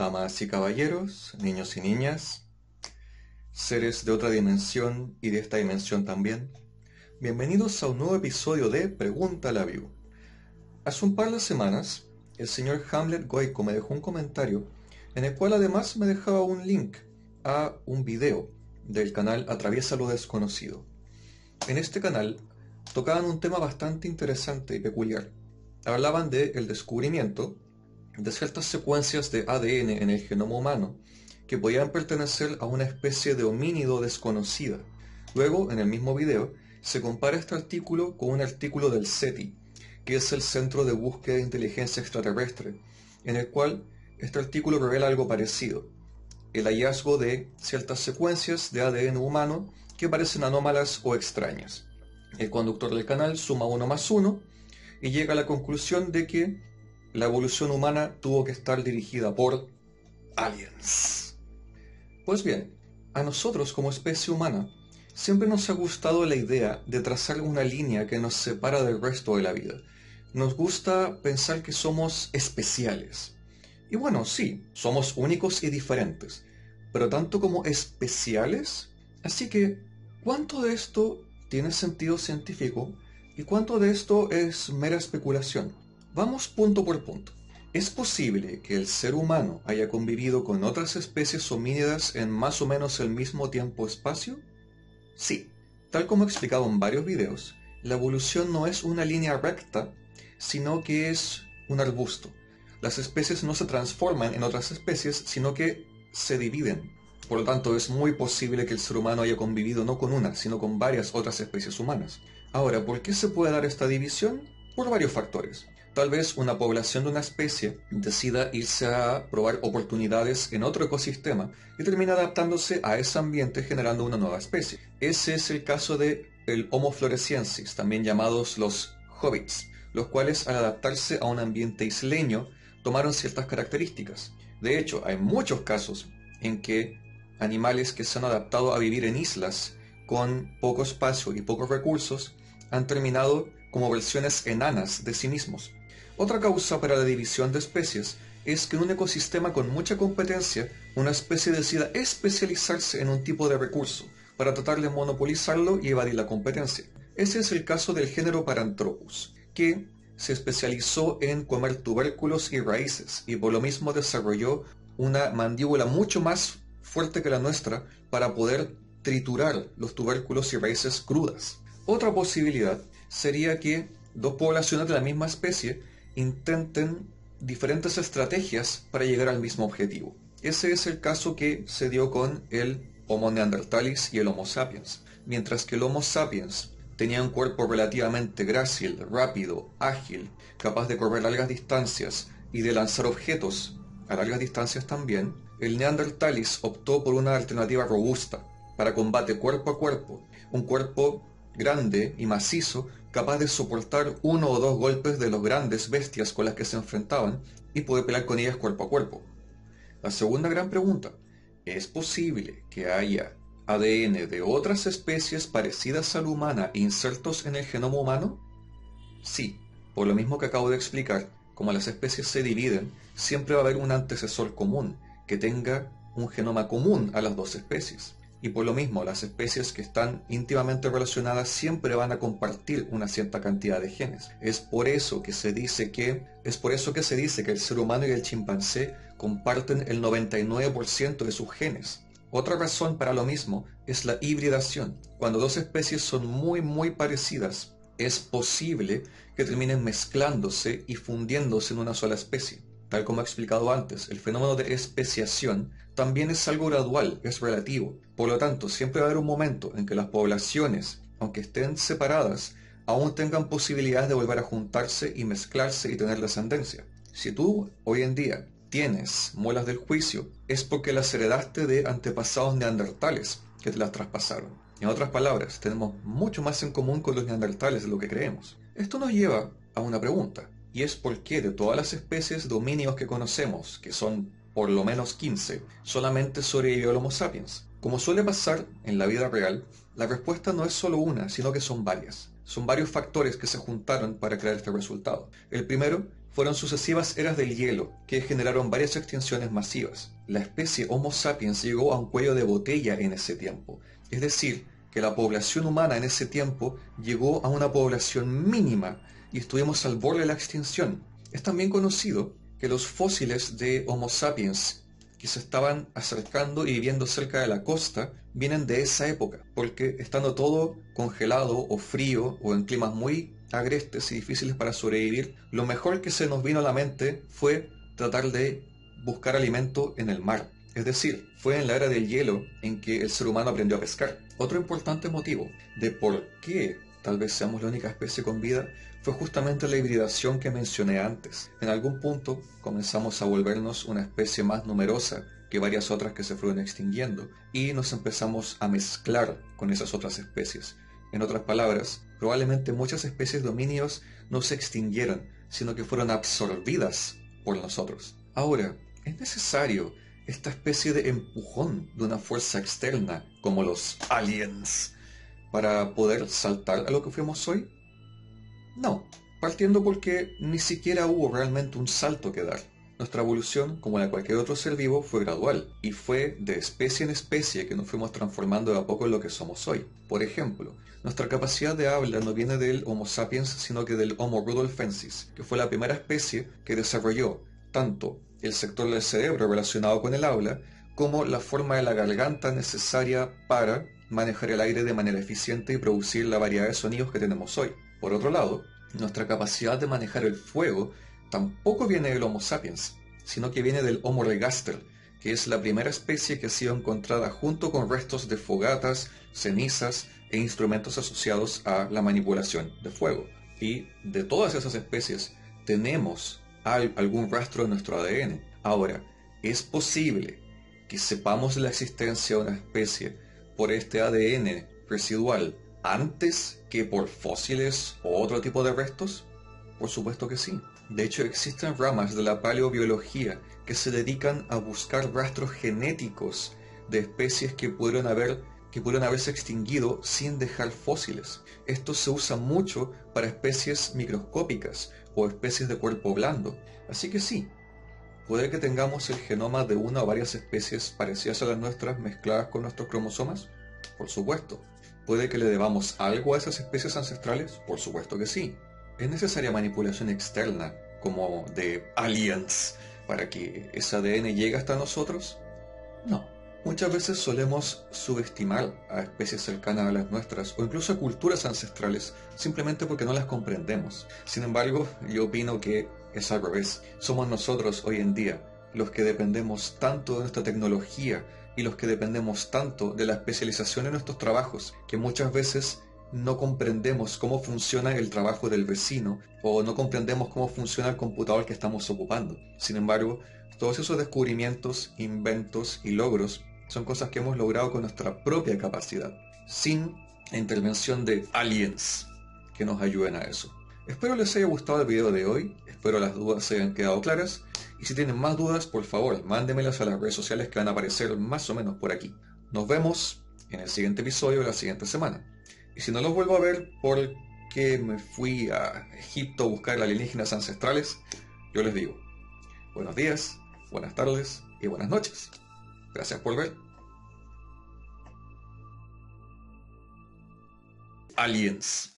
damas y caballeros, niños y niñas, seres de otra dimensión y de esta dimensión también. Bienvenidos a un nuevo episodio de Pregunta la View. Hace un par de semanas, el señor Hamlet Goico me dejó un comentario en el cual además me dejaba un link a un video del canal Atraviesa lo Desconocido. En este canal tocaban un tema bastante interesante y peculiar. Hablaban del el descubrimiento de ciertas secuencias de ADN en el genoma humano que podían pertenecer a una especie de homínido desconocida. Luego, en el mismo video, se compara este artículo con un artículo del SETI, que es el Centro de Búsqueda de Inteligencia Extraterrestre, en el cual este artículo revela algo parecido, el hallazgo de ciertas secuencias de ADN humano que parecen anómalas o extrañas. El conductor del canal suma uno más uno y llega a la conclusión de que la evolución humana tuvo que estar dirigida por aliens. Pues bien, a nosotros como especie humana siempre nos ha gustado la idea de trazar una línea que nos separa del resto de la vida. Nos gusta pensar que somos especiales. Y bueno, sí, somos únicos y diferentes, pero tanto como especiales. Así que, ¿cuánto de esto tiene sentido científico y cuánto de esto es mera especulación? Vamos punto por punto. ¿Es posible que el ser humano haya convivido con otras especies homínidas en más o menos el mismo tiempo-espacio? Sí, tal como he explicado en varios videos, la evolución no es una línea recta, sino que es un arbusto. Las especies no se transforman en otras especies, sino que se dividen. Por lo tanto, es muy posible que el ser humano haya convivido no con una, sino con varias otras especies humanas. Ahora, ¿por qué se puede dar esta división? Por varios factores. Tal vez una población de una especie decida irse a probar oportunidades en otro ecosistema y termina adaptándose a ese ambiente generando una nueva especie. Ese es el caso de el Homo floresiensis, también llamados los hobbits, los cuales al adaptarse a un ambiente isleño tomaron ciertas características. De hecho, hay muchos casos en que animales que se han adaptado a vivir en islas con poco espacio y pocos recursos han terminado como versiones enanas de sí mismos. Otra causa para la división de especies es que en un ecosistema con mucha competencia, una especie decida especializarse en un tipo de recurso para tratar de monopolizarlo y evadir la competencia. Ese es el caso del género Paranthropus, que se especializó en comer tubérculos y raíces y por lo mismo desarrolló una mandíbula mucho más fuerte que la nuestra para poder triturar los tubérculos y raíces crudas. Otra posibilidad sería que dos poblaciones de la misma especie intenten diferentes estrategias para llegar al mismo objetivo. Ese es el caso que se dio con el Homo neanderthalis y el Homo sapiens. Mientras que el Homo sapiens tenía un cuerpo relativamente grácil, rápido, ágil, capaz de correr largas distancias y de lanzar objetos a largas distancias también, el neanderthalis optó por una alternativa robusta para combate cuerpo a cuerpo, un cuerpo grande y macizo, capaz de soportar uno o dos golpes de los grandes bestias con las que se enfrentaban y poder pelear con ellas cuerpo a cuerpo. La segunda gran pregunta, ¿es posible que haya ADN de otras especies parecidas a la humana insertos en el genoma humano? Sí, por lo mismo que acabo de explicar, como las especies se dividen, siempre va a haber un antecesor común que tenga un genoma común a las dos especies. Y por lo mismo, las especies que están íntimamente relacionadas siempre van a compartir una cierta cantidad de genes. Es por eso que se dice que es por eso que se dice que el ser humano y el chimpancé comparten el 99% de sus genes. Otra razón para lo mismo es la hibridación. Cuando dos especies son muy muy parecidas, es posible que terminen mezclándose y fundiéndose en una sola especie. Tal como he explicado antes, el fenómeno de especiación también es algo gradual, es relativo. Por lo tanto, siempre va a haber un momento en que las poblaciones, aunque estén separadas, aún tengan posibilidades de volver a juntarse y mezclarse y tener descendencia. Si tú hoy en día tienes muelas del juicio, es porque las heredaste de antepasados neandertales que te las traspasaron. En otras palabras, tenemos mucho más en común con los neandertales de lo que creemos. Esto nos lleva a una pregunta y es por qué de todas las especies de homínidos que conocemos, que son por lo menos 15, solamente sobrevivió el Homo sapiens. Como suele pasar en la vida real, la respuesta no es solo una, sino que son varias. Son varios factores que se juntaron para crear este resultado. El primero fueron sucesivas eras del hielo, que generaron varias extinciones masivas. La especie Homo sapiens llegó a un cuello de botella en ese tiempo, es decir, que la población humana en ese tiempo llegó a una población mínima y estuvimos al borde de la extinción. Es también conocido que los fósiles de Homo sapiens que se estaban acercando y viviendo cerca de la costa vienen de esa época, porque estando todo congelado o frío o en climas muy agrestes y difíciles para sobrevivir, lo mejor que se nos vino a la mente fue tratar de buscar alimento en el mar. Es decir, fue en la era del hielo en que el ser humano aprendió a pescar. Otro importante motivo de por qué tal vez seamos la única especie con vida fue justamente la hibridación que mencioné antes. En algún punto comenzamos a volvernos una especie más numerosa que varias otras que se fueron extinguiendo y nos empezamos a mezclar con esas otras especies. En otras palabras, probablemente muchas especies de homínidos no se extinguieron, sino que fueron absorbidas por nosotros. Ahora, ¿es necesario esta especie de empujón de una fuerza externa, como los aliens, para poder saltar a lo que fuimos hoy? No, partiendo porque ni siquiera hubo realmente un salto que dar. Nuestra evolución, como la de cualquier otro ser vivo, fue gradual y fue de especie en especie que nos fuimos transformando de a poco en lo que somos hoy. Por ejemplo, nuestra capacidad de habla no viene del Homo sapiens, sino que del Homo rudolfensis, que fue la primera especie que desarrolló tanto el sector del cerebro relacionado con el habla, como la forma de la garganta necesaria para manejar el aire de manera eficiente y producir la variedad de sonidos que tenemos hoy. Por otro lado, nuestra capacidad de manejar el fuego tampoco viene del Homo sapiens, sino que viene del Homo ergaster, que es la primera especie que ha sido encontrada junto con restos de fogatas, cenizas e instrumentos asociados a la manipulación de fuego. Y de todas esas especies tenemos algún rastro de nuestro ADN. Ahora, ¿es posible que sepamos la existencia de una especie por este ADN residual antes que por fósiles o otro tipo de restos? Por supuesto que sí. De hecho, existen ramas de la paleobiología que se dedican a buscar rastros genéticos de especies que pudieron haber que pudieron haberse extinguido sin dejar fósiles. Esto se usa mucho para especies microscópicas o especies de cuerpo blando. Así que sí, puede que tengamos el genoma de una o varias especies parecidas a las nuestras mezcladas con nuestros cromosomas. Por supuesto. ¿Puede que le debamos algo a esas especies ancestrales? Por supuesto que sí. ¿Es necesaria manipulación externa, como de aliens, para que ese ADN llegue hasta nosotros? No. Muchas veces solemos subestimar a especies cercanas a las nuestras o incluso a culturas ancestrales simplemente porque no las comprendemos. Sin embargo, yo opino que es al revés. Somos nosotros hoy en día los que dependemos tanto de nuestra tecnología y los que dependemos tanto de la especialización en nuestros trabajos que muchas veces no comprendemos cómo funciona el trabajo del vecino o no comprendemos cómo funciona el computador que estamos ocupando. Sin embargo, todos esos descubrimientos, inventos y logros son cosas que hemos logrado con nuestra propia capacidad, sin la intervención de aliens que nos ayuden a eso. Espero les haya gustado el video de hoy, espero las dudas se hayan quedado claras, y si tienen más dudas, por favor, mándenmelas a las redes sociales que van a aparecer más o menos por aquí. Nos vemos en el siguiente episodio de la siguiente semana. Y si no los vuelvo a ver porque me fui a Egipto a buscar alienígenas ancestrales, yo les digo, buenos días, buenas tardes y buenas noches. Gracias por ver. Aliens.